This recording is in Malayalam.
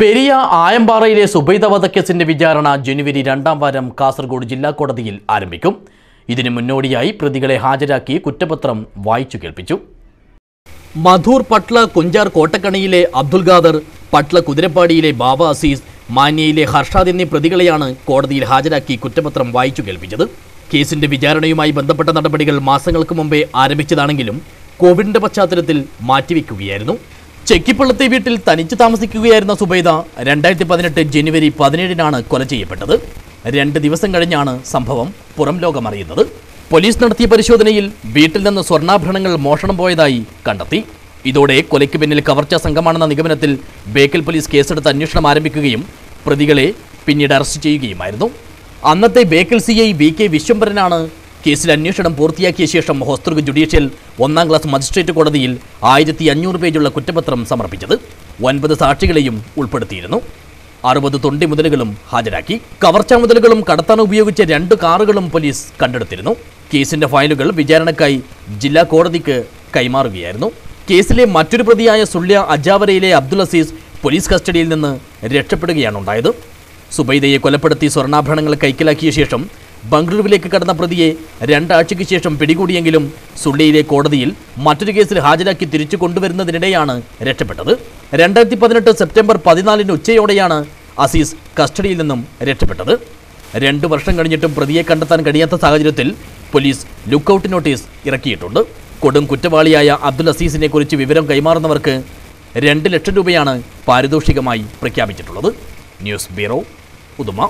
പെരിയ ആയമ്പാറയിലെ സുബൈദ വധക്കേസിന്റെ വിചാരണ ജനുവരി രണ്ടാം വാരം കാസർഗോഡ് ജില്ലാ കോടതിയിൽ ആരംഭിക്കും. ഇതിനു മുന്നോടിയായി പ്രതികളെ ഹാജരാക്കി കുറ്റപത്രം വായിച്ചു കേൾപ്പിച്ചു. മധൂർ പട്ല കുഞ്ചാർ കോട്ടക്കണിയിലെ അബ്ദുൽ ഖാദർ പട്ല കുതിരപ്പാടിയിലെ ബാബ അസീസ് മാന്യയിലെ ഹർഷാദ് എന്നീ പ്രതികളെയാണ് കോടതിയിൽ ഹാജരാക്കി കുറ്റപത്രം വായിച്ചു കേൾപ്പിച്ചത്. കേസിന്റെ വിചാരണയുമായി ബന്ധപ്പെട്ട നടപടികൾ മാസങ്ങൾക്ക് മുമ്പേ ആരംഭിച്ചതാണെങ്കിലും കോവിഡിന്റെ പശ്ചാത്തലത്തിൽ മാറ്റിവെക്കുകയായിരുന്നു. ചെക്കിപ്പള്ളത്തെ വീട്ടിൽ തനിച്ച് താമസിക്കുകയായിരുന്ന സുബൈദ രണ്ടായിരത്തി പതിനെട്ട് ജനുവരി പതിനേഴിനാണ് കൊല ചെയ്യപ്പെട്ടത്. രണ്ട് ദിവസം കഴിഞ്ഞാണ് സംഭവം പുറം ലോകമറിയുന്നത്. പോലീസ് നടത്തിയ പരിശോധനയിൽ വീട്ടിൽ നിന്ന് സ്വർണാഭരണങ്ങൾ മോഷണം പോയതായി കണ്ടെത്തി. ഇതോടെ കൊലയ്ക്ക് പിന്നിൽ കവർച്ച സംഘമാണെന്ന നിഗമനത്തിൽ ബേക്കൽ പോലീസ് കേസെടുത്ത് അന്വേഷണം ആരംഭിക്കുകയും പ്രതികളെ പിന്നീട് അറസ്റ്റ് ചെയ്യുകയുമായിരുന്നു. അന്നത്തെ Bekal C I V K വിശ്വംഭരനാണ് കേസിൽ അന്വേഷണം പൂർത്തിയാക്കിയ ശേഷം ഹോസ്തൃക് ജുഡീഷ്യൽ ഒന്നാം ക്ലാസ് മജിസ്ട്രേറ്റ് കോടതിയിൽ ആയിരത്തി അഞ്ഞൂറ് പേജുള്ള കുറ്റപത്രം സമർപ്പിച്ചത്. ഒൻപത് സാക്ഷികളെയും ഉൾപ്പെടുത്തിയിരുന്നു. അറുപത് തൊണ്ടി മുതലുകളും ഹാജരാക്കി. കവർച്ചാ മുതലുകളും കടത്താൻ ഉപയോഗിച്ച രണ്ട് കാറുകളും പോലീസ് കണ്ടെടുത്തിരുന്നു. കേസിന്റെ ഫയലുകൾ വിചാരണക്കായി ജില്ലാ കോടതിക്ക് കൈമാറുകയായിരുന്നു. കേസിലെ മറ്റൊരു പ്രതിയായ സുള്യ അജാവരയിലെ അബ്ദുൽ അസീസ് പോലീസ് കസ്റ്റഡിയിൽ നിന്ന് രക്ഷപ്പെടുകയാണുണ്ടായത് സുബൈദയെ കൊലപ്പെടുത്തി സ്വർണാഭരണങ്ങൾ കൈക്കലാക്കിയ ശേഷം ബംഗളൂരുവിലേക്ക് കടന്ന പ്രതിയെ രണ്ടാഴ്ചയ്ക്ക് ശേഷം പിടികൂടിയെങ്കിലും സുള്ളിയിലെ കോടതിയിൽ മറ്റൊരു കേസിൽ ഹാജരാക്കി തിരിച്ചു കൊണ്ടുവരുന്നതിനിടെയാണ് രക്ഷപ്പെട്ടത്. രണ്ടായിരത്തി പതിനെട്ട് സെപ്റ്റംബർ പതിനാലിന് ഉച്ചയോടെയാണ് അസീസ് കസ്റ്റഡിയിൽ നിന്നും രക്ഷപ്പെട്ടത്. രണ്ടു വർഷം കഴിഞ്ഞിട്ടും പ്രതിയെ കണ്ടെത്താൻ കഴിയാത്ത സാഹചര്യത്തിൽ പോലീസ് ലുക്കൌട്ട് നോട്ടീസ് ഇറക്കിയിട്ടുണ്ട്. കൊടും കുറ്റവാളിയായ അബ്ദുൽ അസീസിനെ കുറിച്ച് വിവരം കൈമാറുന്നവർക്ക് രണ്ട് ലക്ഷം രൂപയാണ് പാരിതോഷികമായി പ്രഖ്യാപിച്ചിട്ടുള്ളത്. News bureau Uduma.